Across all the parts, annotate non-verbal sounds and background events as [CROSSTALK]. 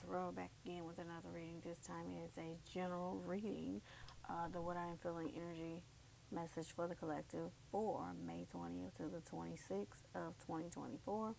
Tarot back again with another reading. This time it's a general reading. Uh, the What I Am Feeling Energy message for the collective for May 20th to the 26th of 2024.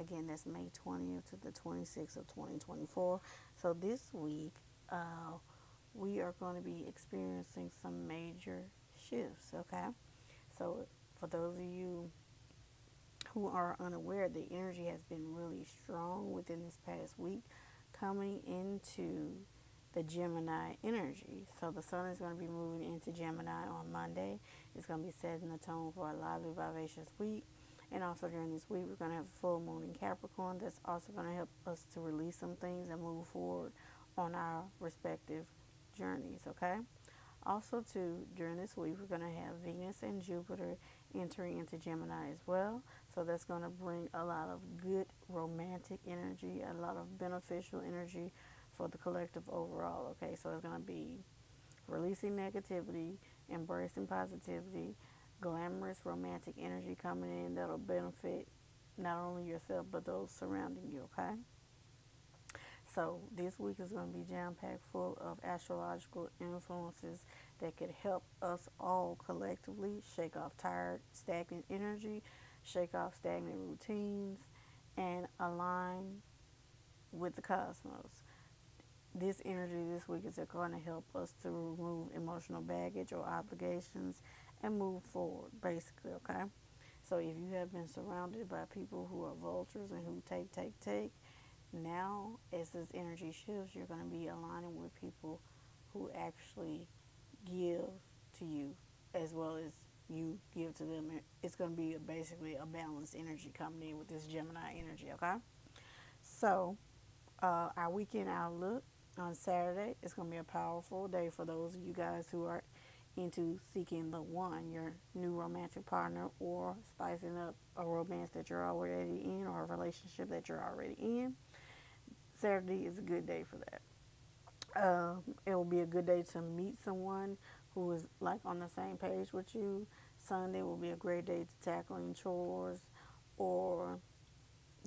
Again, that's May 20th to the 26th of 2024. So this week, uh, we are going to be experiencing some major shifts, okay? So for those of you who are unaware, the energy has been really strong within this past week coming into the Gemini energy. So the sun is going to be moving into Gemini on Monday. It's going to be setting the tone for a lively, vivacious week. And also during this week, we're going to have a full moon in Capricorn. That's also going to help us to release some things and move forward on our respective journeys, okay? Also, too, during this week, we're going to have Venus and Jupiter entering into Gemini as well. So that's going to bring a lot of good romantic energy, a lot of beneficial energy for the collective overall. Okay, so it's going to be releasing negativity, embracing positivity, glamorous romantic energy coming in that'll benefit not only yourself but those surrounding you. Okay. So this week is going to be jam packed full of astrological influences that could help us all collectively shake off tired, stagnant energy, shake off stagnant routines, and align with the cosmos. This energy this week is going to help us to remove emotional baggage or obligations and move forward, basically, okay? So if you have been surrounded by people who are vultures and who take, take, take, now as this energy shifts, you're going to be aligning with people who actually give to you as well as you give to them. It's going to be a, basically a balanced energy coming in with this Gemini energy, okay? So, uh, our weekend outlook on Saturday is going to be a powerful day for those of you guys who are into seeking the one, your new romantic partner, or spicing up a romance that you're already in or a relationship that you're already in. Saturday is a good day for that. Uh, it will be a good day to meet someone who is like on the same page with you. Sunday will be a great day to tackling chores or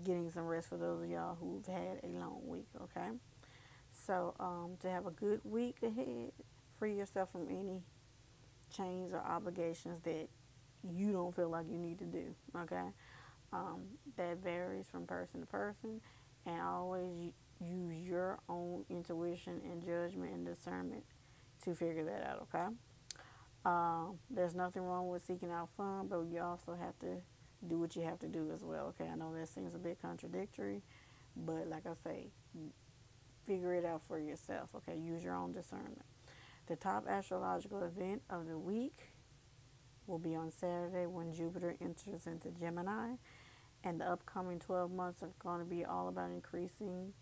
getting some rest for those of y'all who've had a long week, okay? So, um, to have a good week ahead, free yourself from any chains or obligations that you don't feel like you need to do, okay? Um, that varies from person to person, and always use your own intuition and judgment and discernment to figure that out, okay? Uh, there's nothing wrong with seeking out fun, but you also have to do what you have to do as well, okay? I know that seems a bit contradictory, but like I say, figure it out for yourself, okay? Use your own discernment. The top astrological event of the week will be on Saturday when Jupiter enters into Gemini. And the upcoming 12 months are going to be all about increasing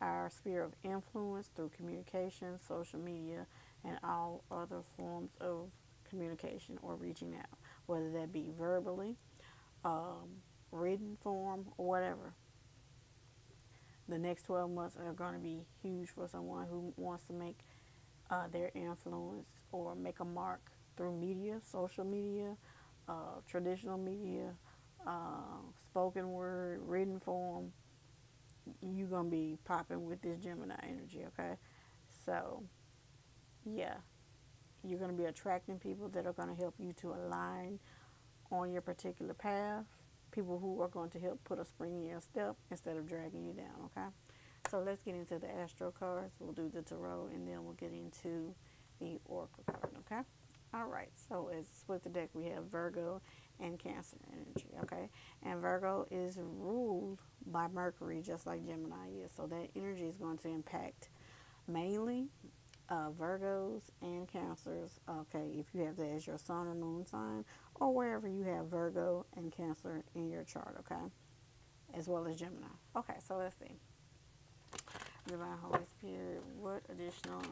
our sphere of influence through communication, social media, and all other forms of communication or reaching out, whether that be verbally, um, written form, or whatever. The next 12 months are going to be huge for someone who wants to make uh, their influence or make a mark through media, social media, uh, traditional media, uh, spoken word, written form, you're going to be popping with this Gemini energy, okay? So, yeah, you're going to be attracting people that are going to help you to align on your particular path, people who are going to help put a spring in your step instead of dragging you down, okay? So let's get into the astro cards. We'll do the tarot and then we'll get into the oracle card, okay? All right, so as with the deck, we have Virgo and Cancer energy, okay? And Virgo is ruled by Mercury, just like Gemini is. So that energy is going to impact mainly uh, Virgos and Cancers, okay, if you have that as your sun or moon sign, or wherever you have Virgo and Cancer in your chart, okay? As well as Gemini. Okay, so let's see. Divine Holy Spirit, what additional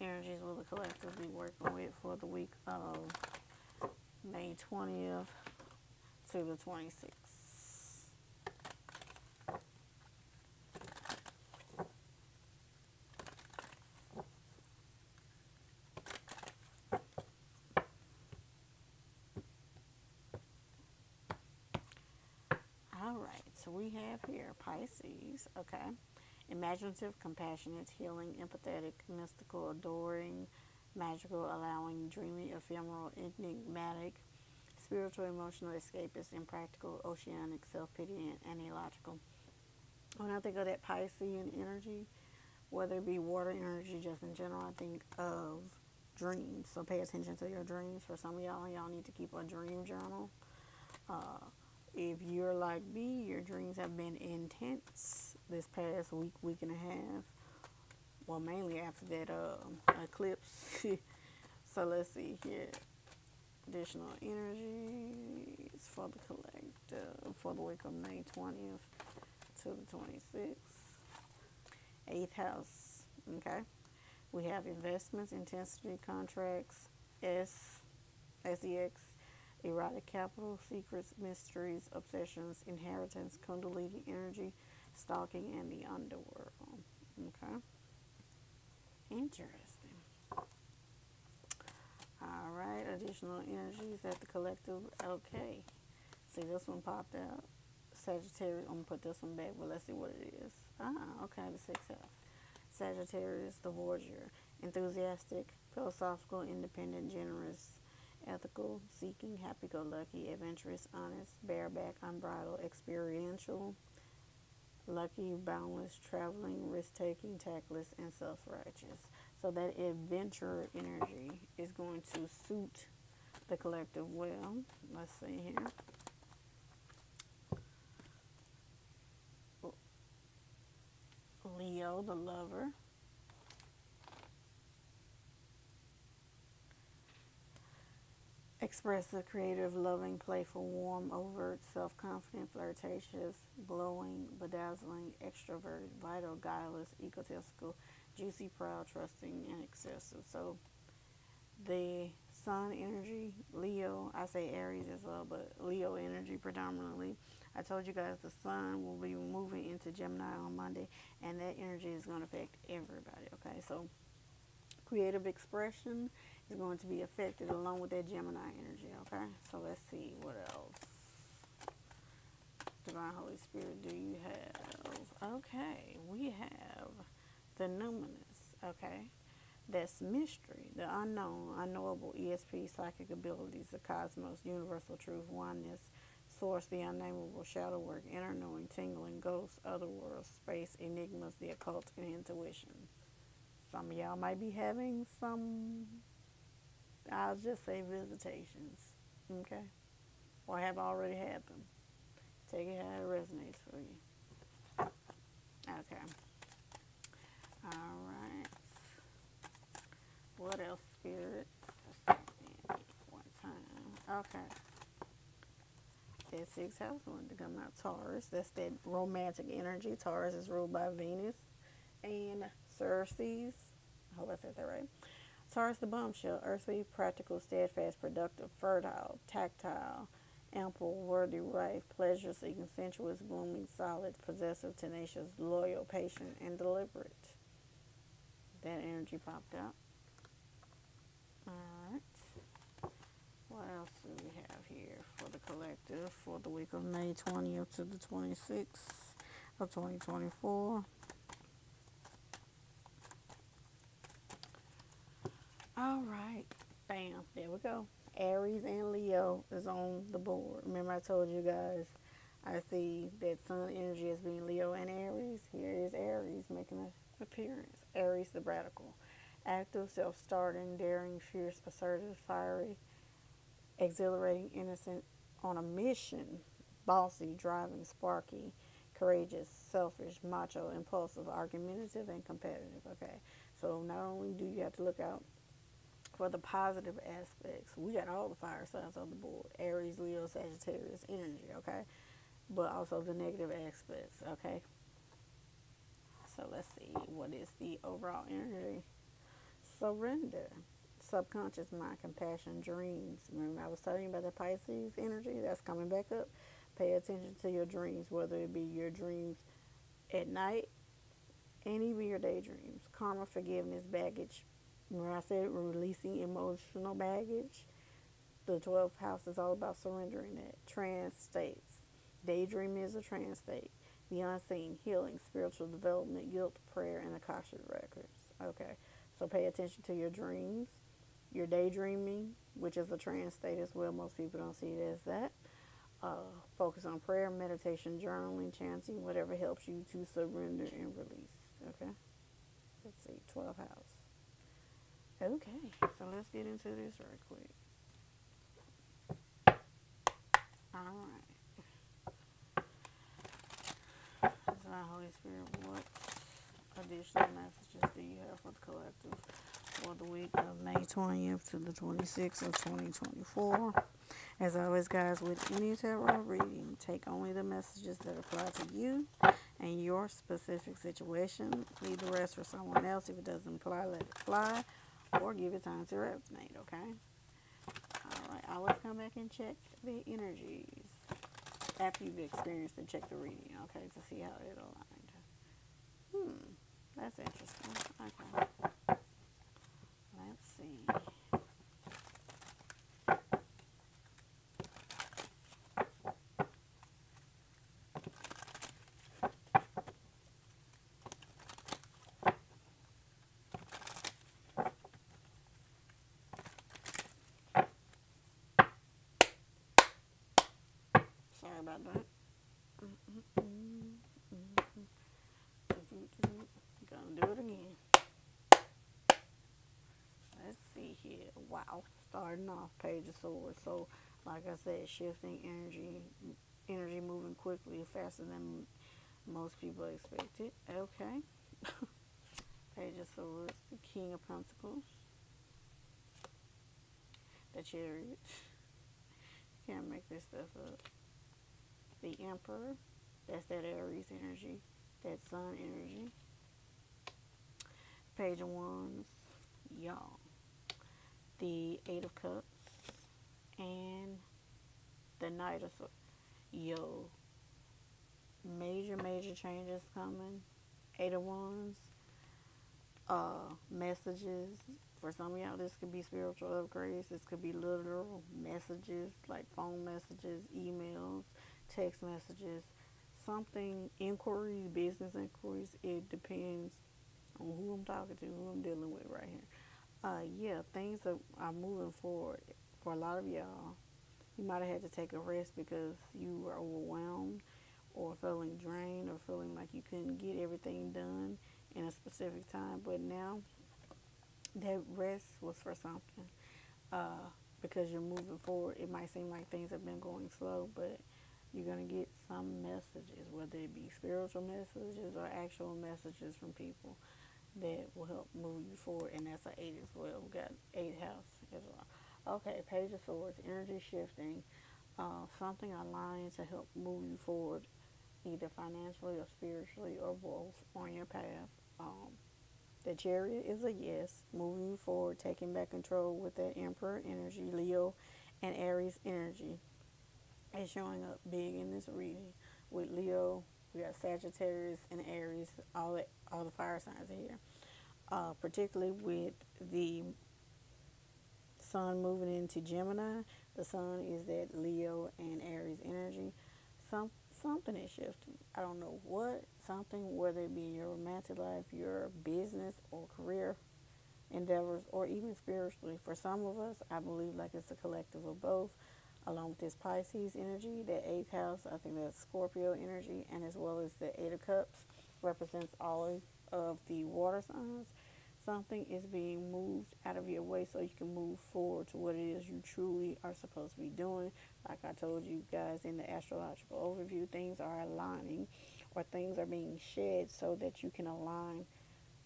energies will the collective be working with for the week of May 20th to the 26th. All right, so we have here Pisces, okay, imaginative, compassionate, healing, empathetic, mystical, adoring, magical, allowing, dreamy, ephemeral, enigmatic, spiritual, emotional, escapist, impractical, oceanic, self-pitying, and illogical. When I think of that Piscean energy, whether it be water energy just in general, I think of dreams. So pay attention to your dreams. For some of y'all, y'all need to keep a dream journal. Uh, if you're like me, your dreams have been intense this past week, week and a half. Well, mainly after that uh, eclipse. [LAUGHS] so let's see here. Additional energies for the collective for the week of May 20th to the 26th. Eighth house. Okay. We have investments, intensity, contracts, S, SEX, erotic capital, secrets, mysteries, obsessions, inheritance, kundalini energy, stalking, and the underworld. Okay. Interesting. All right, additional energies at the collective. Okay. See, this one popped out. Sagittarius. I'm going to put this one back, but let's see what it is. Ah, okay, the sixth house. Sagittarius, the voyager. Enthusiastic, philosophical, independent, generous, ethical, seeking, happy-go-lucky, adventurous, honest, bareback, unbridled, experiential, lucky, boundless, traveling, risk-taking, tactless, and self-righteous. So that adventure energy is going to suit the collective well. Let's see here. Leo, the lover. Expressive, creative, loving, playful, warm, overt, self confident, flirtatious, glowing, bedazzling, extroverted, vital, guileless, egotistical, juicy, proud, trusting, and excessive. So the sun energy, Leo, I say Aries as well, but Leo energy predominantly. I told you guys the sun will be moving into Gemini on Monday, and that energy is going to affect everybody, okay? So creative expression is going to be affected along with that Gemini energy, okay? So let's see what else. Divine Holy Spirit, do you have? Okay, we have the numinous, okay? That's mystery, the unknown, unknowable, ESP, psychic abilities, the cosmos, universal truth, oneness, source, the unnameable, shadow work, inner knowing, tingling, ghosts, other worlds, space, enigmas, the occult, and intuition. Some of y'all might be having some I'll just say visitations, okay? Or have already had them. Take it how it resonates for you. Okay. All right. What else, Spirit? One time. Okay. That six house wanted to come out. Taurus. That's that romantic energy. Taurus is ruled by Venus and Ceres. I hope I said that right. Taurus the bombshell, earthly, practical, steadfast, productive, fertile, tactile, ample, worthy, rife, pleasure seeking, sensuous, blooming, solid, possessive, tenacious, loyal, patient, and deliberate. That energy popped out. Alright. What else do we have here for the collective for the week of May 20th to the 26th of 2024? All right. Bam. There we go. Aries and Leo is on the board. Remember I told you guys I see that sun energy as being Leo and Aries. Here is Aries making an appearance. Aries the radical. Active, self-starting, daring, fierce, assertive, fiery, exhilarating, innocent, on a mission, bossy, driving, sparky, courageous, selfish, macho, impulsive, argumentative, and competitive. Okay. So not only do you have to look out for the positive aspects, we got all the fire signs on the board Aries, Leo, Sagittarius energy, okay? But also the negative aspects, okay? So let's see what is the overall energy. Surrender, subconscious mind, compassion, dreams. Remember, I was telling you about the Pisces energy that's coming back up. Pay attention to your dreams, whether it be your dreams at night and even your daydreams. Karma, forgiveness, baggage, when I said releasing emotional baggage, the 12th house is all about surrendering that. Trans states. Daydreaming is a trans state. the unseen, healing, spiritual development, guilt, prayer, and Akashic records. Okay, so pay attention to your dreams, your daydreaming, which is a trans state as well. Most people don't see it as that. Uh, focus on prayer, meditation, journaling, chanting, whatever helps you to surrender and release. Okay, let's see, 12 house. Okay, so let's get into this right quick. All right. So, Holy Spirit, what additional messages do you have for the collective for the week of May 20th to the 26th of 2024? As always, guys, with any tarot reading, take only the messages that apply to you and your specific situation. Leave the rest for someone else. If it doesn't apply, let it fly or give it time to resonate, okay? Alright, I always come back and check the energies after you've experienced and check the reading, okay, to see how it aligned. Hmm, that's interesting. Okay. Let's see. Gonna do it again. Let's see here. Wow. Starting off Page of Swords. So, like I said, shifting energy, energy moving quickly, faster than most people expected. Okay. [LAUGHS] Page of Swords, the King of Pentacles, the Chariot. [LAUGHS] Can't make this stuff up the Emperor. That's that Aries energy, that Sun energy. Page of Wands, y'all. The Eight of Cups and the Knight of Swords. Yo, major, major changes coming. Eight of Wands. Uh, messages. For some of y'all, this could be spiritual upgrades. This could be literal messages, like phone messages, emails text messages, something, inquiries, business inquiries. It depends on who I'm talking to, who I'm dealing with right here. Uh, yeah, things are, are moving forward for a lot of y'all. You might have had to take a rest because you were overwhelmed or feeling drained or feeling like you couldn't get everything done in a specific time. But now that rest was for something. Uh, because you're moving forward, it might seem like things have been going slow, but you're going to get some messages, whether it be spiritual messages or actual messages from people that will help move you forward. And that's an eight as well. We got eight house as well. Okay, Page of Swords, energy shifting, uh, something aligned to help move you forward, either financially or spiritually or both on your path. Um, the chariot is a yes, moving you forward, taking back control with that Emperor energy, Leo and Aries energy is showing up big in this reading with Leo. We got Sagittarius and Aries. All the, all the fire signs are here. Uh, particularly with the Sun moving into Gemini. The Sun is that Leo and Aries energy. Some something is shifting. I don't know what. Something, whether it be your romantic life, your business or career endeavors, or even spiritually. For some of us, I believe like it's a collective of both along with this Pisces energy, that eighth house, I think that's Scorpio energy, and as well as the Eight of Cups represents all of the water signs. Something is being moved out of your way so you can move forward to what it is you truly are supposed to be doing. Like I told you guys in the astrological overview, things are aligning or things are being shed so that you can align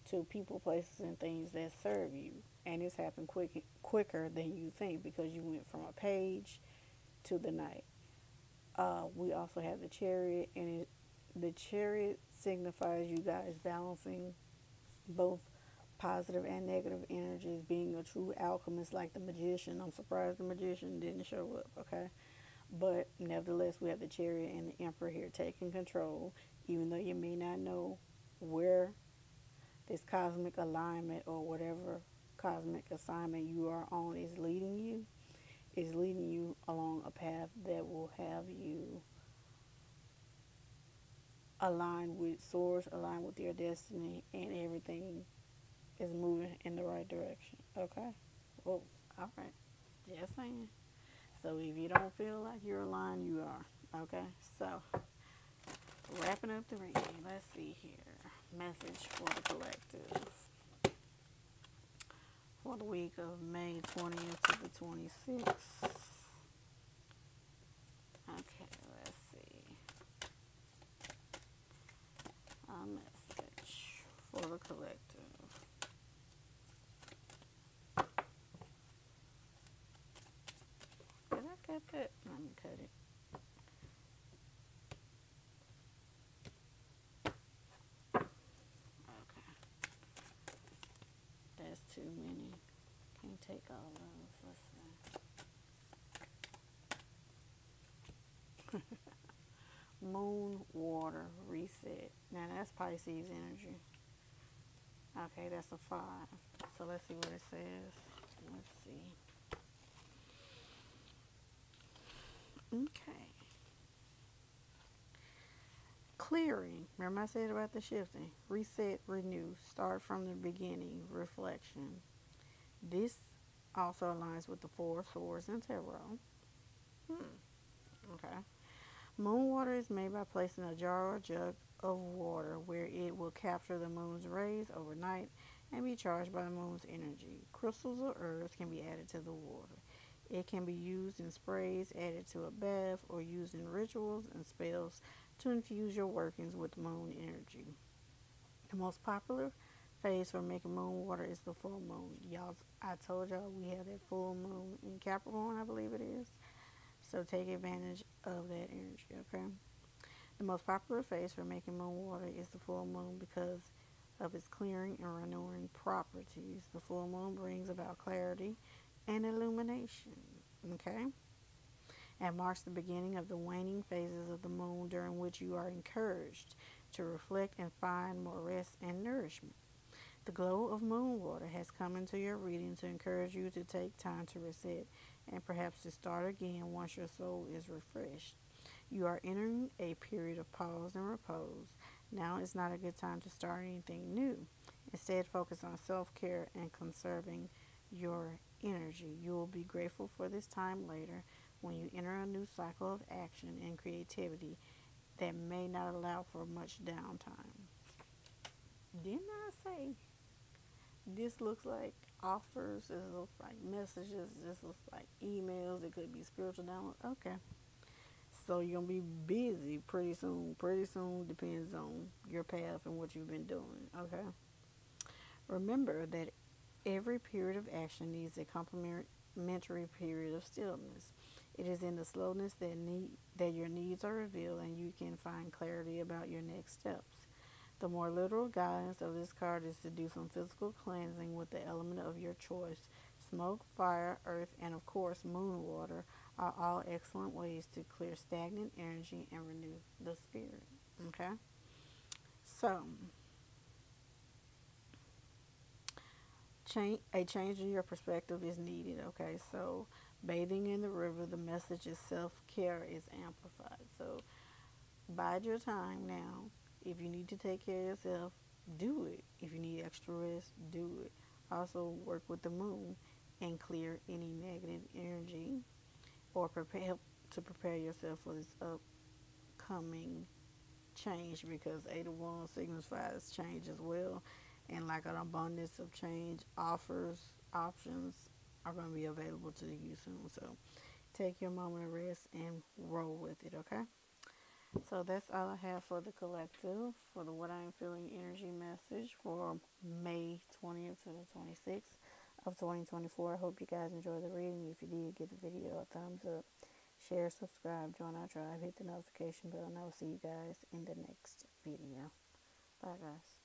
to people, places, and things that serve you. And it's happened quick, quicker than you think because you went from a page to the Knight. Uh, we also have the chariot, and it, the chariot signifies you guys balancing both positive and negative energies, being a true alchemist like the magician. I'm surprised the magician didn't show up, okay? But nevertheless, we have the chariot and the emperor here taking control, even though you may not know where this cosmic alignment or whatever cosmic assignment you are on is leading you is leading you a path that will have you aligned with source, aligned with your destiny, and everything is moving in the right direction. Okay? Well, all right. Just saying. So if you don't feel like you're aligned, you are. Okay? So, wrapping up the reading, let's see here. Message for the collective for the week of May 20th to the 26th. Okay, let's see. A message for the collective. Did I cut that? Let me cut it. Okay. That's too many. Can't take all those. Let's see. Moon, water, reset. Now that's Pisces energy. Okay, that's a five. So let's see what it says. Let's see. Okay. Clearing. Remember I said about the shifting. Reset, renew. Start from the beginning. Reflection. This also aligns with the four swords in tarot. Hmm. Okay. Moon water is made by placing a jar or jug of water where it will capture the moon's rays overnight and be charged by the moon's energy. Crystals or herbs can be added to the water. It can be used in sprays, added to a bath, or used in rituals and spells to infuse your workings with moon energy. The most popular phase for making moon water is the full moon. Y'all, I told y'all we have that full moon in Capricorn, I believe it is. So take advantage of that energy, okay? The most popular phase for making moon water is the full moon because of its clearing and renewing properties. The full moon brings about clarity and illumination. Okay? And marks the beginning of the waning phases of the moon during which you are encouraged to reflect and find more rest and nourishment. The glow of moon water has come into your reading to encourage you to take time to reset and perhaps to start again once your soul is refreshed. You are entering a period of pause and repose. Now is not a good time to start anything new. Instead, focus on self care and conserving your energy. You will be grateful for this time later when you enter a new cycle of action and creativity that may not allow for much downtime. Didn't I say this looks like offers? This looks like messages. This looks like emails. It could be spiritual download. Okay. So you're gonna be busy pretty soon. Pretty soon depends on your path and what you've been doing. Okay. Remember that Every period of action needs a complementary period of stillness. It is in the slowness that need that your needs are revealed and you can find clarity about your next steps. The more literal guidance of this card is to do some physical cleansing with the element of your choice. Smoke, fire, earth, and of course moon water are all excellent ways to clear stagnant energy and renew the spirit. Okay? So, change a change in your perspective is needed okay so bathing in the river the message is self-care is amplified so bide your time now if you need to take care of yourself do it if you need extra rest do it also work with the moon and clear any negative energy or prepare to prepare yourself for this upcoming change because eight of wands signifies change as well. And like an abundance of change offers options are going to be available to you soon. So take your moment of rest and roll with it okay? So that's all i have for the collective for the what i'm feeling energy message for may 20th to the 26th of 2024 i hope you guys enjoy the reading. If you did give the video a thumbs up share subscribe join our tribe hit the notification bell and i will see you guys in the next video. Bye guys